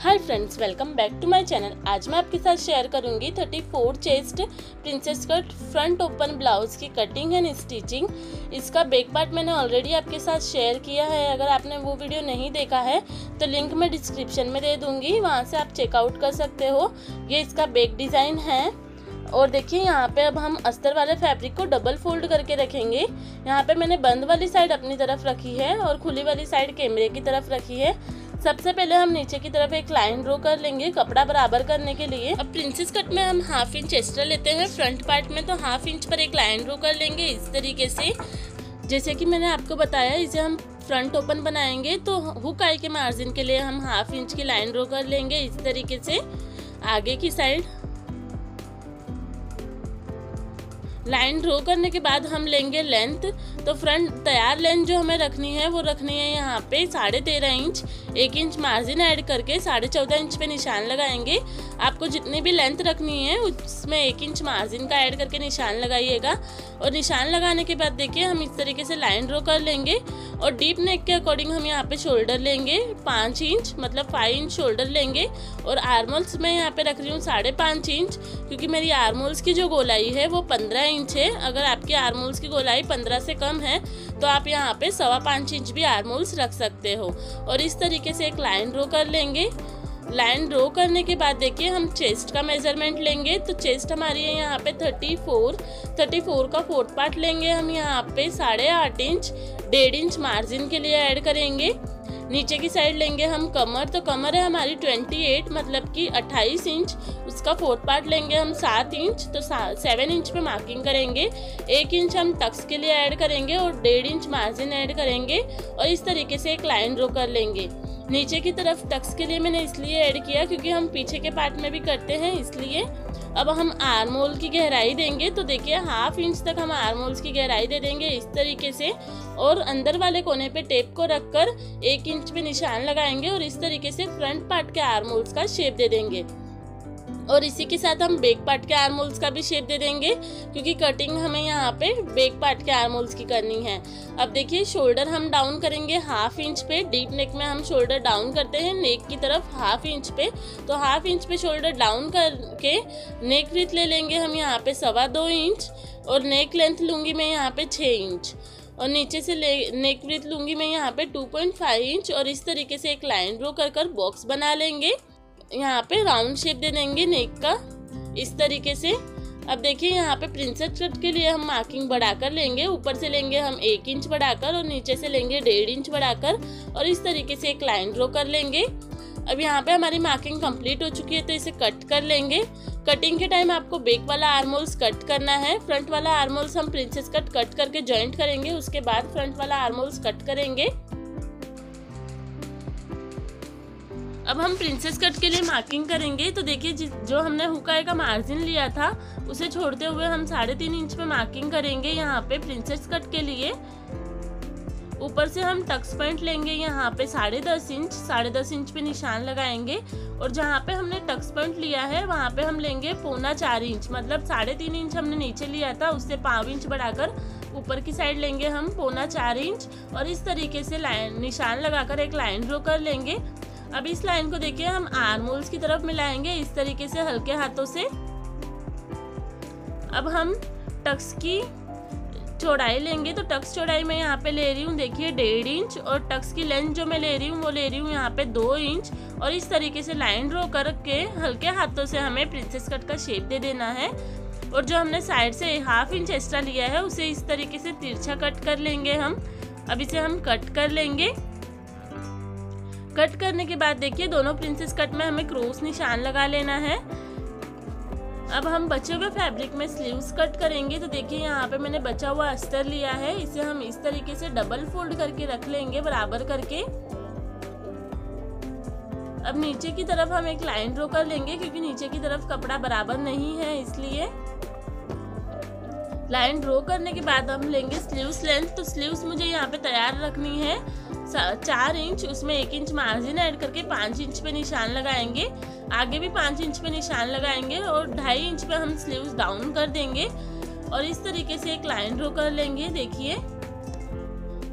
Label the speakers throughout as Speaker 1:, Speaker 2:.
Speaker 1: Hi friends welcome back to my channel आज मैं आपके साथ शेयर करूँगी 34 chest princess cut front open blouse की कटिंग एंड स्टिचिंग इसका बैक पार्ट मैंने ऑलरेडी आपके साथ शेयर किया है। अगर आपने वो वीडियो नहीं देखा है तो लिंक मैं डिस्क्रिप्शन में दे दूँगी। वहाँ से आप चेकआउट कर सकते हो। ये इसका बैक डिज़ाइन है। और देखिए, यहाँ पे अब हम अस्तर वाले फैब्रिक को डबल फोल्ड करके रखेंगे। यहाँ पे मैंने बंद वाली साइड अपनी तरफ़ रखी है और खुली वाली साइड कैमरे की तरफ़ रखी है। सबसे पहले हम नीचे की तरफ़ एक लाइन ड्रो कर लेंगे कपड़ा बराबर करने के लिए। अब प्रिंसेस कट में हम हाफ़ इंच एक्स्ट्रा लेते हैं। फ्रंट पार्ट में तो हाफ़ इंच पर एक लाइन ड्रो कर लेंगे इस तरीके से। जैसे कि मैंने आपको बताया, इसे हम फ्रंट ओपन बनाएँगे तो हुक आई के मार्जिन के लिए हम हाफ़ इंच की लाइन ड्रो कर लेंगे इस तरीके से। आगे की साइड। लाइन ड्रॉ करने के बाद हम लेंगे लेंथ। तो फ्रंट, तैयार लेंथ जो हमें रखनी है, वो रखनी है यहाँ पे साढ़े तेरह इंच। एक इंच मार्जिन ऐड करके साढ़े चौदह इंच पे निशान लगाएँगे। आपको जितनी भी लेंथ रखनी है, उसमें एक इंच मार्जिन का ऐड करके निशान लगाइएगा। और निशान लगाने के बाद देखिए, हम इस तरीके से लाइन ड्रॉ कर लेंगे और डीप नेक के अकॉर्डिंग हम यहाँ पे शोल्डर लेंगे, पाँच इंच मतलब फाइव इंच शोल्डर लेंगे। और आर्मोल्स मैं यहाँ पे रख रही हूँ साढ़े पाँच इंच, क्योंकि मेरी आर्मोल्स की जो गोलाई है वो पंद्रह इंच है। अगर आपकी आर्मोल्स की गोलाई पंद्रह से कम है तो आप यहाँ पे सवा पाँच इंच भी आर्मोल्स रख सकते हो। और इस तरीके से एक लाइन ड्रो कर लेंगे। लाइन ड्रो करने के बाद देखिए, हम चेस्ट का मेज़रमेंट लेंगे। तो चेस्ट हमारी है यहाँ पे थर्टी फोर। थर्टी फोर का फोर्थ पार्ट लेंगे। हम यहाँ पे साढ़े आठ इंच, डेढ़ इंच मार्जिन के लिए ऐड करेंगे। नीचे की साइड लेंगे हम कमर तो कमर है हमारी 28 मतलब कि 28 इंच, उसका फोर्थ पार्ट लेंगे हम सात इंच तो सेवन इंच पे मार्किंग करेंगे। एक इंच हम टक्स के लिए ऐड करेंगे और डेढ़ इंच मार्जिन ऐड करेंगे और इस तरीके से एक लाइन ड्रो कर लेंगे। नीचे की तरफ़ टक्स के लिए मैंने इसलिए ऐड किया क्योंकि हम पीछे के पार्ट में भी करते हैं, इसलिए अब हम आर्मोल की गहराई देंगे तो देखिए हाफ़ इंच तक हम आर्मोल्स की गहराई दे देंगे इस तरीके से और अंदर वाले कोने पे टेप को रखकर एक इंच पे निशान लगाएँगे और इस तरीके से फ्रंट पार्ट के आर्मोल्स का शेप दे देंगे। और इसी के साथ हम बेक पार्ट के आर्मोल्स का भी शेप दे देंगे, क्योंकि कटिंग हमें यहाँ पे बेक पार्ट के आर्मोल्स की करनी है। अब देखिए शोल्डर हम डाउन करेंगे हाफ़ इंच पे। डीप नेक में हम शोल्डर डाउन करते हैं नेक की तरफ़ हाफ़ इंच पे। तो हाफ़ इंच पे शोल्डर डाउन करके नेक विथ ले लेंगे हम यहाँ पे सवा दो इंच और नेक लेंथ लूँगी मैं यहाँ पे छः इंच और नीचे से ले नेक ब्रीथ लूँगी मैं यहाँ पे 2.5 इंच और इस तरीके से एक लाइन ड्रो कर कर बॉक्स बना लेंगे। यहाँ पे राउंड शेप दे देंगे नेक का, इस तरीके से। अब देखिए, यहाँ पे प्रिंसेस कट के लिए हम मार्किंग बढ़ाकर लेंगे। ऊपर से लेंगे हम एक इंच बढ़ाकर और नीचे से लेंगे डेढ़ इंच बढ़ाकर और इस तरीके से एक लाइन ड्रॉ कर लेंगे। अब यहाँ पे हमारी मार्किंग कंप्लीट हो चुकी है तो इसे कट कर लेंगे। कटिंग के टाइम आपको बेक वाला आर्मोल्स कट करना है। फ्रंट वाला आर्मोल्स हम प्रिंसेस कट कट करके ज्वाइंट करेंगे, उसके बाद फ्रंट वाला आर्मोल्स कट करेंगे। अब हम प्रिंसेस कट के लिए मार्किंग करेंगे। तो देखिए जो हमने हुकाई का मार्जिन लिया था, उसे छोड़ते हुए हम साढ़े तीन इंच पे मार्किंग करेंगे यहाँ पे प्रिंसेस कट के लिए। ऊपर से हम टक्स पॉइंट लेंगे यहाँ पे साढ़े दस इंच साढ़े दस इंच पे निशान लगाएँगे। और जहाँ पे हमने टक्स पॉइंट लिया है, वहाँ पे हम लेंगे पौना चार इंच मतलब साढ़े तीन इंच हमने नीचे लिया था, उससे पाँव इंच बढ़ाकर ऊपर की साइड लेंगे हम पौना चार इंच और इस तरीके से लाइन निशान लगाकर एक लाइन ड्रो कर लेंगे। अब इस लाइन को देखिए, हम आर्मोल्स की तरफ़ मिलाएँगे इस तरीके से हल्के हाथों से। अब हम टक्स की चौड़ाई लेंगे तो टक्स चौड़ाई मैं यहाँ पे ले रही हूँ, देखिए, डेढ़ इंच, और टक्स की लेंथ जो मैं ले रही हूँ, वो ले रही हूँ यहाँ पे दो इंच, और इस तरीके से लाइन ड्रॉ करके हल्के हाथों से हमें प्रिंसेस कट का शेप दे देना है, और जो हमने साइड से हाफ़ इंच एक्स्ट्रा लिया है, उसे इस तरीके से तिरछा कट कर लेंगे हम। अब इसे हम कट कर लेंगे। कट करने के बाद देखिए, दोनों प्रिंसेस कट में हमें क्रोस निशान लगा लेना है। अब हम बचे हुए फैब्रिक में स्लीव्स कट करेंगे तो देखिए यहाँ पे मैंने बचा हुआ अस्तर लिया है। इसे हम इस तरीके से डबल फोल्ड करके रख लेंगे, बराबर करके। अब नीचे की तरफ़ हम एक लाइन ड्रॉ कर लेंगे, क्योंकि नीचे की तरफ़ कपड़ा बराबर नहीं है, इसलिए। लाइन ड्रॉ करने के बाद हम लेंगे स्लीव्स लेंथ तो स्लीव्स मुझे यहाँ पे तैयार रखनी है। चार इंच उसमें एक इंच मार्जिन ऐड करके पाँच इंच पे निशान लगाएँगे। आगे भी पाँच इंच पे निशान लगाएँगे और ढाई इंच पे हम स्लीव्स डाउन कर देंगे। और इस तरीके से एक लाइन ड्रॉ कर लेंगे, देखिए।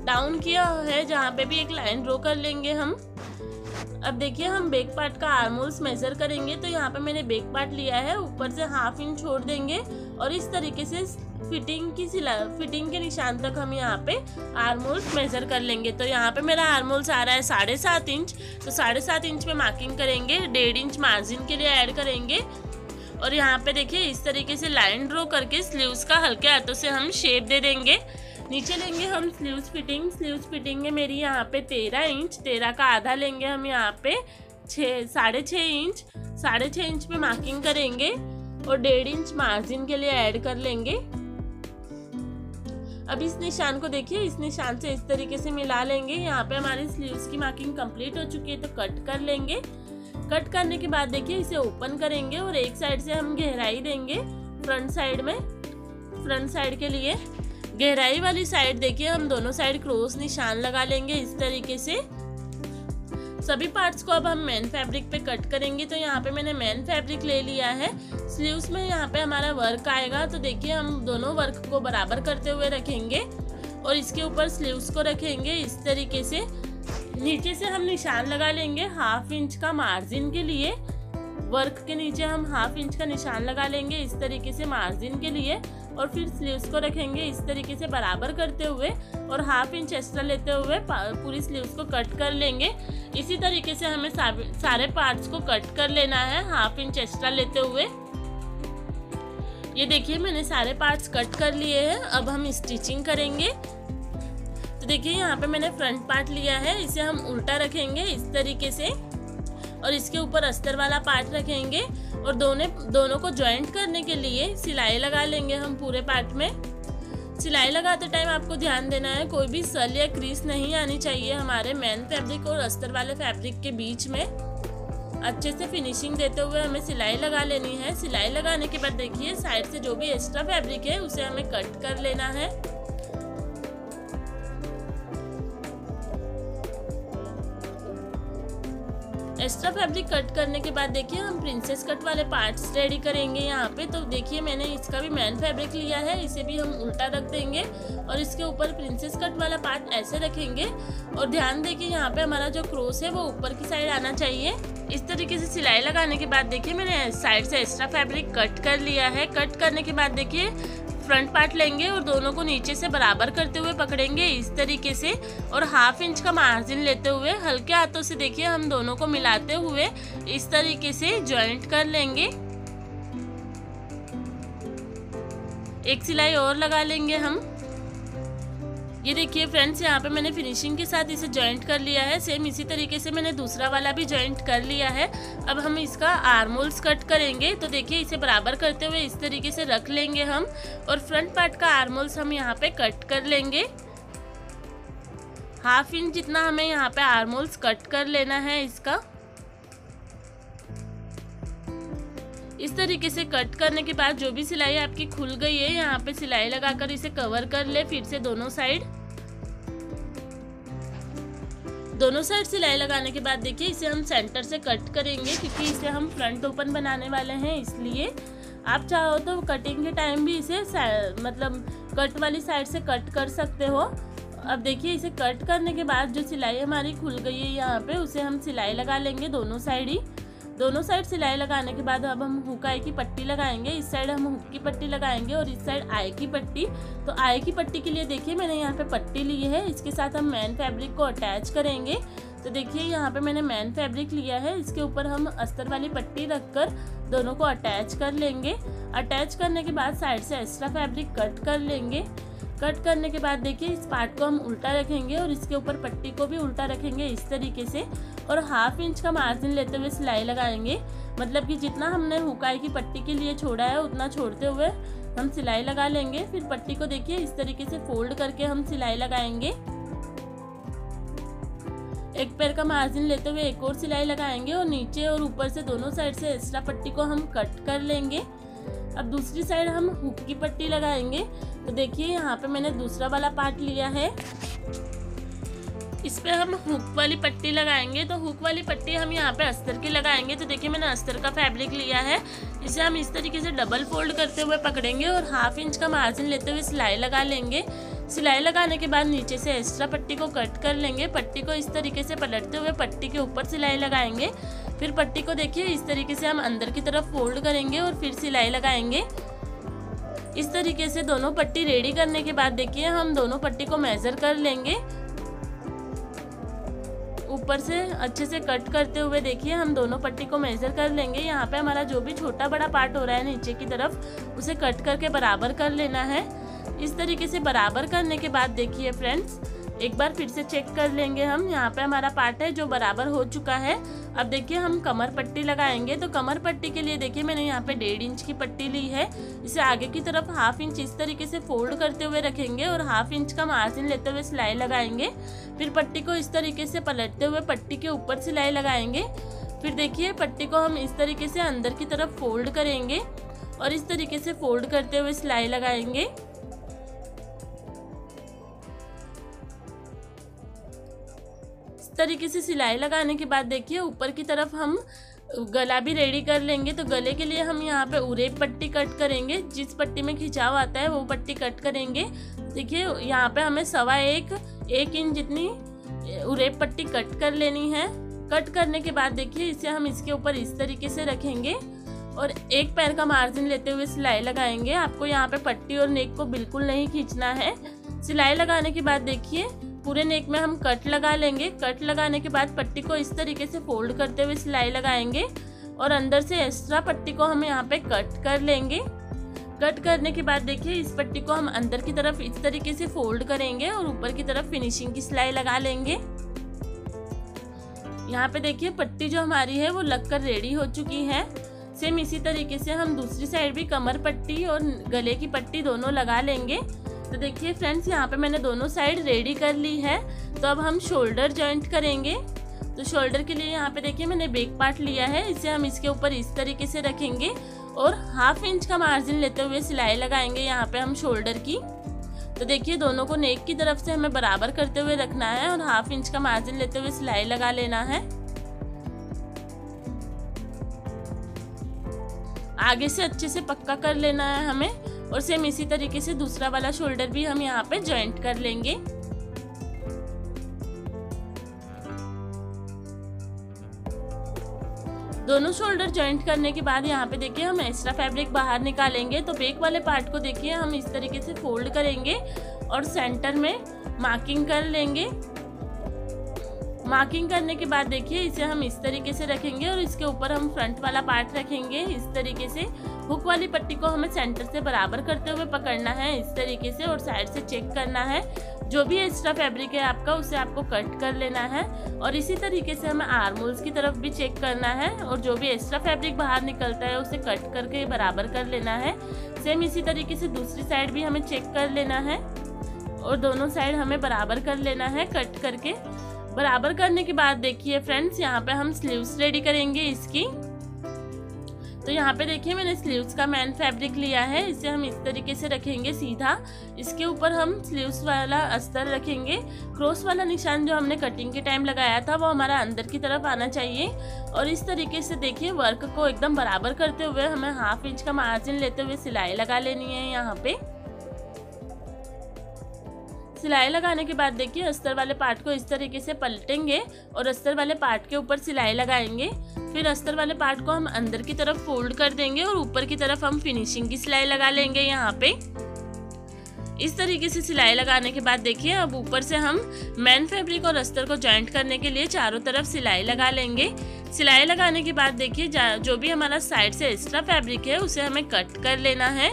Speaker 1: डाउन किया है, जहाँ पे भी एक लाइन ड्रॉ कर लेंगे हम। अब देखिए, हम बेक पार्ट का आर्मोल्स मेजर करेंगे तो यहाँ पे मैंने बेक पार्ट लिया है, ऊपर से हाफ़ इंच छोड़ देंगे। और इस तरीके से फिटिंग की सिला फिटिंग के निशान तक हम यहाँ पे आर्मोल्स मेजर कर लेंगे। तो यहाँ पे मेरा आर्मोल्स आ रहा है साढ़े सात इंच। तो साढ़े सात इंच में मार्किंग करेंगे, डेढ़ इंच मार्जिन के लिए ऐड करेंगे। और यहाँ पे देखिए, इस तरीके से लाइन ड्रॉ करके स्लीव्स का हल्के हाथों से हम शेप दे देंगे। नीचे लेंगे हम स्लीव्स फिटिंग स्लीव्स फिटिंग है मेरी यहाँ पे तेरह इंच। तेरह का आधा लेंगे हम यहाँ पे छः, साढ़े छः इंच। साढ़े छः इंच पे मार्किंग करेंगे और डेढ़ इंच मार्जिन के लिए ऐड कर लेंगे। अब इस निशान को देखिए, इस निशान से इस तरीके से मिला लेंगे। यहाँ पे हमारे स्लीव्स की मार्किंग कंप्लीट हो चुकी है तो कट कर लेंगे। कट करने के बाद देखिए, इसे ओपन करेंगे और एक साइड से हम गहराई देंगे फ्रंट साइड में। फ्रंट साइड के लिए गहराई वाली साइड देखिए, हम दोनों साइड क्रॉस निशान लगा लेंगे इस तरीके से। सभी पार्ट्स को अब हम मेन फैब्रिक पे कट करेंगे तो यहाँ पे मैंने मेन फैब्रिक ले लिया है। स्लीव्स में यहाँ पे हमारा वर्क आएगा तो देखिए हम दोनों वर्क को बराबर करते हुए रखेंगे और इसके ऊपर स्लीव्स को रखेंगे। इस तरीके से नीचे से हम निशान लगा लेंगे हाफ़ इंच का मार्जिन के लिए। वर्क के नीचे हम हाफ़ इंच का निशान लगा लेंगे, इस तरीके से मार्जिन के लिए। और फिर स्लीव्स को रखेंगे इस तरीके से बराबर करते हुए और हाफ़ इंच एक्स्ट्रा लेते हुए पूरी स्लीव्स को कट कर लेंगे। इसी तरीके से हमें सारे पार्ट्स को कट कर लेना है, हाफ़ इंच एक्स्ट्रा लेते हुए। ये देखिए, मैंने सारे पार्ट्स कट कर लिए हैं। अब हम स्टिचिंग करेंगे। तो देखिए, यहाँ पे मैंने फ्रंट पार्ट लिया है। इसे हम उल्टा रखेंगे इस तरीके से। और इसके ऊपर अस्तर वाला पार्ट रखेंगे और दोनों दोनों को ज्वाइंट करने के लिए सिलाई लगा लेंगे हम पूरे पार्ट में। सिलाई लगाते टाइम आपको ध्यान देना है, कोई भी सल या क्रीस नहीं आनी चाहिए हमारे मेन फैब्रिक और अस्तर वाले फैब्रिक के बीच में। अच्छे से फिनिशिंग देते हुए हमें सिलाई लगा लेनी है। सिलाई लगाने के बाद देखिए साइड से जो भी एक्स्ट्रा फैब्रिक है, उसे हमें कट कर लेना है। एक्स्ट्रा फैब्रिक कट करने के बाद देखिए, हम प्रिंसेस कट वाले पार्ट्स रेडी करेंगे यहाँ पे। तो देखिए, मैंने इसका भी मैन फैब्रिक लिया है, इसे भी हम उल्टा रख देंगे और इसके ऊपर प्रिंसेस कट वाला पार्ट ऐसे रखेंगे। और ध्यान दें कि यहाँ पे हमारा जो क्रोस है, वो ऊपर की साइड आना चाहिए। इस तरीके से सिलाई लगाने के बाद देखिए, मैंने साइड से एक्स्ट्रा फैब्रिक कट कर लिया है। कट करने के बाद देखिए फ्रंट पार्ट लेंगे और दोनों को नीचे से बराबर करते हुए पकड़ेंगे इस तरीके से और हाफ़ इंच का मार्जिन लेते हुए हल्के हाथों से देखिए हम दोनों को मिलाते हुए इस तरीके से ज्वाइंट कर लेंगे। एक सिलाई और लगा लेंगे हम। ये देखिए फ्रेंड्स यहाँ पे मैंने फिनिशिंग के साथ इसे जॉइंट कर लिया है। सेम इसी तरीके से मैंने दूसरा वाला भी जॉइंट कर लिया है। अब हम इसका आर्मोल्स कट करेंगे। तो देखिए इसे बराबर करते हुए इस तरीके से रख लेंगे हम। और फ्रंट पार्ट का आर्मोल्स हम यहाँ पे कट कर लेंगे। हाफ़ इंच जितना हमें यहाँ पे आर्मोल्स कट कर लेना है इसका। इस तरीके से कट करने के बाद जो भी सिलाई आपकी खुल गई है, यहाँ पे सिलाई लगाकर इसे कवर कर ले, फिर से दोनों साइड दोनों साइड सिलाई लगाने के बाद देखिए, इसे हम सेंटर से कट करेंगे क्योंकि इसे हम फ्रंट ओपन बनाने वाले हैं, इसलिए आप चाहो तो कटिंग के टाइम भी इसे मतलब कट वाली साइड से कट कर सकते हो। अब देखिए, इसे कट करने के बाद जो सिलाई हमारी खुल गई है यहाँ पे, उसे हम सिलाई लगा लेंगे दोनों साइड ही। दोनों साइड सिलाई लगाने के बाद अब हम हुक आई की पट्टी लगाएँगे। इस साइड हम हुक की पट्टी लगाएँगे और इस साइड आय की पट्टी। तो आय की पट्टी के लिए देखिए, मैंने यहाँ पे पट्टी ली है। इसके साथ हम मैन फैब्रिक को अटैच करेंगे। तो देखिए, यहाँ पे मैंने मैन फैब्रिक लिया है। इसके ऊपर हम अस्तर वाली पट्टी रखकर दोनों को अटैच कर लेंगे। अटैच करने के बाद साइड से एक्स्ट्रा फैब्रिक कट कर लेंगे। कट करने के बाद देखिए, इस पार्ट को हम उल्टा रखेंगे और इसके ऊपर पट्टी को भी उल्टा रखेंगे इस तरीके से। और हाफ़ इंच का मार्जिन लेते हुए सिलाई लगाएँगे। मतलब कि जितना हमने हुकाई की पट्टी के लिए छोड़ा है, उतना छोड़ते हुए हम सिलाई लगा लेंगे। फिर पट्टी को देखिए, इस तरीके से फोल्ड करके हम सिलाई लगाएँगे। एक पैर का मार्जिन लेते हुए एक और सिलाई लगाएँगे और नीचे और ऊपर से दोनों साइड से एक्स्ट्रा पट्टी को हम कट कर लेंगे। अब दूसरी साइड हम हुक की पट्टी लगाएँगे। तो देखिए, यहाँ पे मैंने दूसरा वाला पार्ट लिया है। इस पर हम हुक वाली पट्टी लगाएँगे। तो हुक वाली पट्टी हम यहाँ पे अस्तर की लगाएँगे। तो देखिए, मैंने अस्तर का फैब्रिक लिया है। इसे हम इस तरीके से डबल फोल्ड करते हुए पकड़ेंगे और हाफ़ इंच का मार्जिन लेते हुए सिलाई लगा लेंगे। सिलाई लगाने के बाद नीचे से एक्स्ट्रा पट्टी को कट कर लेंगे। पट्टी को इस तरीके से पलटते हुए पट्टी के ऊपर सिलाई लगाएँगे। फिर पट्टी को देखिए, इस तरीके से हम अंदर की तरफ़ फोल्ड करेंगे और फिर सिलाई लगाएँगे। इस तरीके से दोनों पट्टी रेडी करने के बाद देखिए, हम दोनों पट्टी को मेज़र कर लेंगे। ऊपर से अच्छे से कट करते हुए देखिए, हम दोनों पट्टी को मेज़र कर लेंगे। यहाँ पे हमारा जो भी छोटा बड़ा पार्ट हो रहा है नीचे की तरफ़, उसे कट करके बराबर कर लेना है। इस तरीके से बराबर करने के बाद देखिए फ्रेंड्स एक बार फिर से चेक कर लेंगे हम। यहाँ पे हमारा पार्ट है जो बराबर हो चुका है। अब देखिए हम कमर पट्टी लगाएँगे। तो कमर पट्टी के लिए देखिए मैंने यहाँ पे डेढ़ इंच की पट्टी ली है। इसे आगे की तरफ़ हाफ़ इंच इस तरीके से फोल्ड करते हुए रखेंगे और हाफ़ इंच का मार्जिन लेते हुए सिलाई लगाएँगे। फिर पट्टी को इस तरीके से पलटते हुए पट्टी के ऊपर सिलाई लगाएँगे। फिर देखिए पट्टी को हम इस तरीके से अंदर की तरफ़ फोल्ड करेंगे और इस तरीके से फोल्ड करते हुए सिलाई लगाएँगे। तरीके से सिलाई लगाने के बाद देखिए, ऊपर की तरफ़ हम गला भी रेडी कर लेंगे। तो गले के लिए हम यहाँ पे उरेब पट्टी कट करेंगे। जिस पट्टी में खिंचाव आता है, वो पट्टी कट करेंगे। देखिए, यहाँ पे हमें सवा एक एक इंच जितनी उरेब पट्टी कट कर लेनी है। कट करने के बाद देखिए, इसे हम इसके ऊपर इस तरीके से रखेंगे। और एक पैर का मार्जिन लेते हुए सिलाई लगाएँगे। आपको यहाँ पे पट्टी और नेक को बिल्कुल नहीं खींचना है। सिलाई लगाने के बाद देखिए पूरे नेक में हम कट लगा लेंगे। कट लगाने के बाद पट्टी को इस तरीके से फोल्ड करते हुए सिलाई लगाएँगे और अंदर से एक्स्ट्रा पट्टी को हम यहाँ पे कट कर लेंगे। कट करने के बाद देखिए, इस पट्टी को हम अंदर की तरफ़ इस तरीके से फोल्ड करेंगे और ऊपर की तरफ़ फिनिशिंग की सिलाई लगा लेंगे। यहाँ पे देखिए, पट्टी जो हमारी है वो लगकर रेडी हो चुकी है। सेम इसी तरीके से हम दूसरी साइड भी कमर पट्टी और गले की पट्टी दोनों लगा लेंगे। तो देखिए फ्रेंड्स यहाँ पे मैंने दोनों साइड रेडी कर ली है। तो अब हम शोल्डर जॉइंट करेंगे। तो शोल्डर के लिए यहाँ पे देखिए मैंने बेक पार्ट लिया है। इसे हम इसके ऊपर इस तरीके से रखेंगे और हाफ़ इंच का मार्जिन लेते हुए सिलाई लगाएँगे यहाँ पे हम शोल्डर की। तो देखिए दोनों को नेक की तरफ़ से हमें बराबर करते हुए रखना है और हाफ़ इंच का मार्जिन लेते हुए सिलाई लगा लेना है। आगे से अच्छे से पक्का कर लेना है हमें। और सेम इसी तरीके से दूसरा वाला शोल्डर भी हम यहाँ पे ज्वाइंट कर लेंगे। दोनों शोल्डर ज्वाइंट करने के बाद यहाँ पे देखिए हम एक्स्ट्रा फैब्रिक बाहर निकालेंगे। तो बेक वाले पार्ट को देखिए हम इस तरीके से फोल्ड करेंगे और सेंटर में मार्किंग कर लेंगे। मार्किंग करने के बाद देखिए इसे हम इस तरीके से रखेंगे और इसके ऊपर हम फ्रंट वाला पार्ट रखेंगे। इस तरीके से हुक वाली पट्टी को हमें सेंटर से बराबर करते हुए पकड़ना है, इस तरीके से और साइड से चेक करना है। जो भी एक्स्ट्रा फैब्रिक है आपका, उसे आपको कट कर लेना है और इसी तरीके से हमें आर्मोल्स की तरफ़ भी चेक करना है और जो भी एक्स्ट्रा फैब्रिक बाहर निकलता है, उसे कट करके बराबर कर लेना है। सेम इसी तरीके से दूसरी साइड भी हमें चेक कर लेना है और दोनों साइड हमें बराबर कर लेना है कट करके। बराबर करने के बाद देखिए फ्रेंड्स यहाँ पे हम स्लीव्स रेडी करेंगे इसकी। तो यहाँ पे देखिए मैंने स्लीव्स का मैन फैब्रिक लिया है, इसे हम इस तरीके से रखेंगे सीधा। इसके ऊपर हम स्लीव्स वाला अस्तर रखेंगे। क्रॉस वाला निशान जो हमने कटिंग के टाइम लगाया था, वो हमारा अंदर की तरफ़ आना चाहिए। और इस तरीके से देखिए वर्क को एकदम बराबर करते हुए हमें हाफ़ इंच का मार्जिन लेते हुए सिलाई लगा लेनी है यहाँ पे। सिलाई लगाने के बाद देखिए अस्तर वाले पार्ट को इस तरीके से पलटेंगे और अस्तर वाले पार्ट के ऊपर सिलाई लगाएँगे। फिर अस्तर वाले पार्ट को हम अंदर की तरफ़ फोल्ड कर देंगे और ऊपर की तरफ़ हम फिनिशिंग की सिलाई लगा लेंगे यहाँ पे। इस तरीके से सिलाई लगाने के बाद देखिए, अब ऊपर से हम मैन फैब्रिक और अस्तर को ज्वाइंट करने के लिए चारों तरफ़ सिलाई लगा लेंगे। सिलाई लगाने के बाद देखिए, जो भी हमारा साइड से एक्स्ट्रा फैब्रिक है, उसे हमें कट कर लेना है।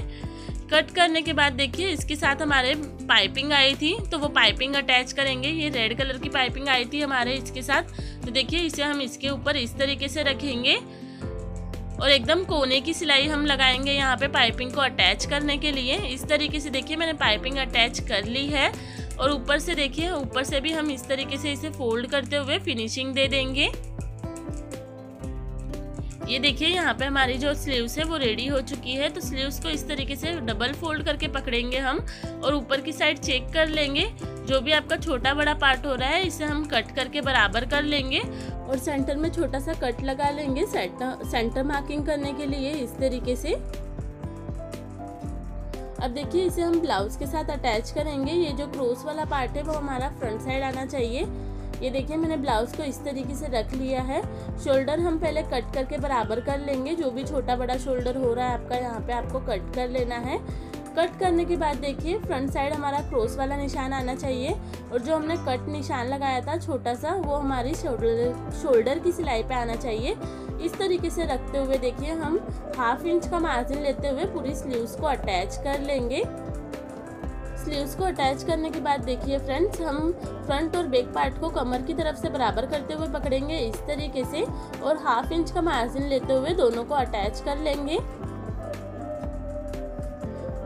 Speaker 1: कट करने के बाद देखिए, इसके साथ हमारे पाइपिंग आई थी तो वो पाइपिंग अटैच करेंगे। ये रेड कलर की पाइपिंग आई थी हमारे इसके साथ। तो देखिए, इसे हम इसके ऊपर इस तरीके से रखेंगे। और एकदम कोने की सिलाई हम लगाएँगे यहाँ पे पाइपिंग को अटैच करने के लिए। इस तरीके से देखिए, मैंने पाइपिंग अटैच कर ली है। और ऊपर से देखिए, ऊपर से भी हम इस तरीके से इसे फोल्ड करते हुए फिनिशिंग दे देंगे। ये देखिए, यहाँ पे हमारी जो स्लीव्स है, वो रेडी हो चुकी है। तो स्लीव्स को इस तरीके से डबल फोल्ड करके पकड़ेंगे हम और ऊपर की साइड चेक कर लेंगे। जो भी आपका छोटा बड़ा पार्ट हो रहा है, इसे हम कट करके बराबर कर लेंगे और सेंटर में छोटा सा कट लगा लेंगे सेंटर मार्किंग करने के लिए इस तरीके से। अब देखिए, इसे हम ब्लाउज के साथ अटैच करेंगे। ये जो क्रोस वाला पार्ट है, वो हमारा फ्रंट साइड आना चाहिए। ये देखिए, मैंने ब्लाउज को इस तरीके से रख लिया है। शोल्डर हम पहले कट करके बराबर कर लेंगे। जो भी छोटा बड़ा शोल्डर हो रहा है आपका, यहाँ पे आपको कट कर लेना है। कट करने के बाद देखिए, फ्रंट साइड हमारा क्रॉस वाला निशान आना चाहिए। और जो हमने कट निशान लगाया था, छोटा सा, वो हमारी शोल्डर शोल्डर की सिलाई पे आना चाहिए। इस तरीके से रखते हुए देखिए, हम हाफ़ इंच का मार्जिन लेते हुए पूरी स्लीव्स को अटैच कर लेंगे। स्लीव्स को अटैच करने के बाद देखिए फ्रेंड्स हम फ्रंट और बैक पार्ट को कमर की तरफ़ से बराबर करते हुए पकड़ेंगे इस तरीके से और हाफ़ इंच का मार्जिन लेते हुए दोनों को अटैच कर लेंगे।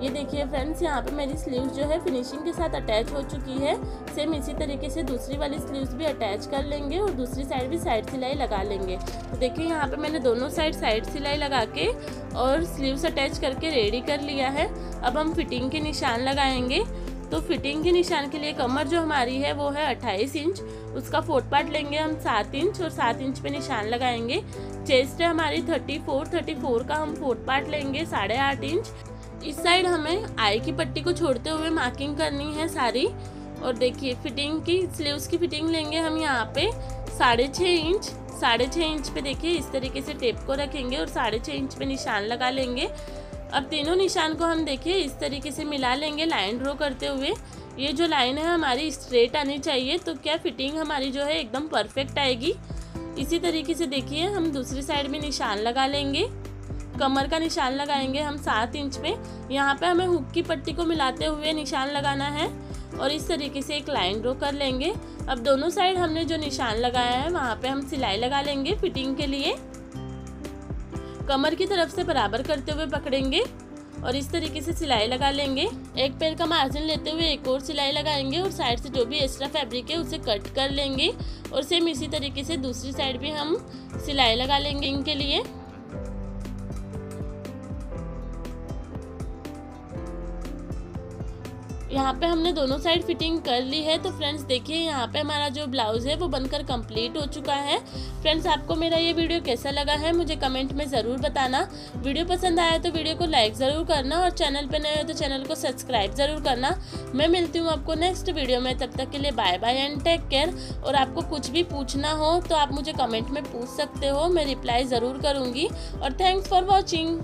Speaker 1: ये देखिए फ्रेंड्स यहाँ पे मेरी स्लीव्स जो है फिनिशिंग के साथ अटैच हो चुकी है। सेम इसी तरीके से दूसरी वाली स्लीव्स भी अटैच कर लेंगे और दूसरी साइड भी साइड सिलाई लगा लेंगे। तो देखिए यहाँ पे मैंने दोनों साइड साइड सिलाई लगा के और स्लीव्स अटैच करके रेडी कर लिया है। अब हम फिटिंग के निशान लगाएँगे। तो फिटिंग के निशान के लिए कमर जो हमारी है, वो है अट्ठाईस इंच। उसका फोर्थ पार्ट लेंगे हम सात इंच और सात इंच पे निशान लगाएँगे। चेस्ट है हमारी थर्टी फोर थर्टी फोर का हम फोर्थ पार्ट लेंगे साढ़े आठ इंच। इस साइड हमें आई की पट्टी को छोड़ते हुए मार्किंग करनी है सारी। और देखिए फिटिंग की स्लीव्स की फिटिंग लेंगे हम यहाँ पे साढ़े छः इंच। साढ़े छः इंच पे देखिए, इस तरीके से टेप को रखेंगे और साढ़े छः इंच पे निशान लगा लेंगे। अब तीनों निशान को हम देखिए, इस तरीके से मिला लेंगे लाइन ड्रॉ करते हुए। ये जो लाइन है हमारी स्ट्रेट आनी चाहिए तो क्या फिटिंग हमारी जो है एकदम परफेक्ट आएगी? इसी तरीके से देखिए, हम दूसरी साइड में निशान लगा लेंगे। कमर का निशान लगाएँगे हम सात इंच पे। यहाँ पे हमें हुक की पट्टी को मिलाते हुए निशान लगाना है और इस तरीके से एक लाइन ड्रॉ कर लेंगे। अब दोनों साइड हमने जो निशान लगाया है, वहाँ पे हम सिलाई लगा लेंगे फिटिंग के लिए। कमर की तरफ़ से बराबर करते हुए पकड़ेंगे और इस तरीके से सिलाई लगा लेंगे। एक पैर का मार्जिन लेते हुए एक और सिलाई लगाएँगे और साइड से जो भी एक्स्ट्रा फैब्रिक है उसे कट कर लेंगे और सेम इसी तरीके से दूसरी साइड भी हम सिलाई लगा लेंगे इनके लिए। यहाँ पे हमने दोनों साइड फिटिंग कर ली है तो फ्रेंड्स देखिए यहाँ पे हमारा जो ब्लाउज है वो बनकर कंप्लीट हो चुका है। फ्रेंड्स, आपको मेरा ये वीडियो कैसा लगा है मुझे कमेंट में ज़रूर बताना। वीडियो पसंद आया तो वीडियो को लाइक ज़रूर करना और चैनल पर नए हो तो चैनल को सब्सक्राइब ज़रूर करना। मैं मिलती हूँ आपको नेक्स्ट वीडियो में, तब तक के लिए bye bye and take care और आपको कुछ भी पूछना हो तो आप मुझे कमेंट में पूछ सकते हो, मैं रिप्लाई ज़रूर करूँगी। और थैंक्स फॉर वॉचिंग